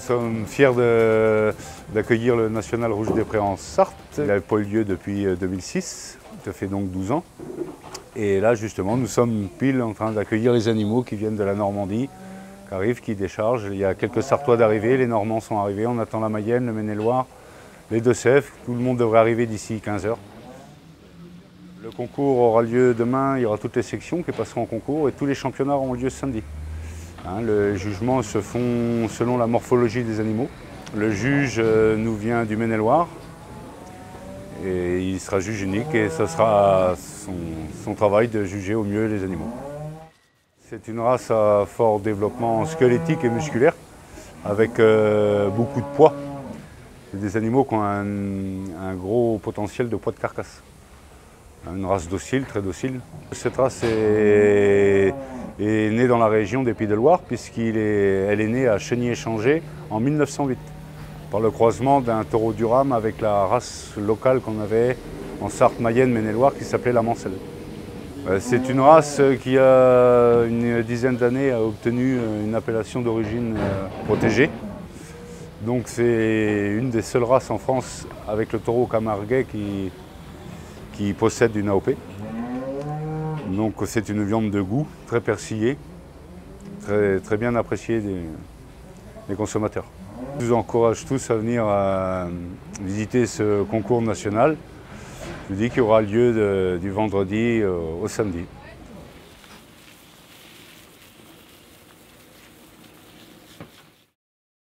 sommes fiers d'accueillir le National Rouge des Prés en Sarthe. Il n'avait pas eu lieu depuis 2006, ça fait donc 12 ans. Et là, justement, nous sommes pile en train d'accueillir les animaux qui viennent de la Normandie, qui arrivent, qui déchargent. Il y a quelques Sartois d'arrivée, les Normands sont arrivés, on attend la Mayenne, le Maine-et-Loire, les Deux-Sèvres. Tout le monde devrait arriver d'ici 15 heures. Le concours aura lieu demain, il y aura toutes les sections qui passeront en concours et tous les championnats auront lieu samedi. Hein, les jugements se font selon la morphologie des animaux. Le juge euh, nous vient du Maine-et-Loire et il sera juge unique et ce sera son, travail de juger au mieux les animaux. C'est une race à fort développement squelettique et musculaire avec euh, beaucoup de poids. C'est des animaux qui ont un, gros potentiel de poids de carcasse. Une race docile, très docile. Cette race est, née dans la région des Pays-de-Loire puisqu'elle est, est née à Chenier-Changé en 1908 par le croisement d'un taureau du rame avec la race locale qu'on avait en Sarthe-Mayenne, Maine-et-Loire qui s'appelait la Mancelle. Euh, c'est une race qui a une dizaine d'années a obtenu une appellation d'origine euh, protégée. Donc c'est une des seules races en France avec le taureau camarguais qui, qui possède une AOP. Donc c'est une viande de goût, très persillée, très, très bien appréciée des consommateurs. Je vous encourage tous à venir euh, visiter ce concours national. Je vous dis qu'il aura lieu du vendredi au samedi.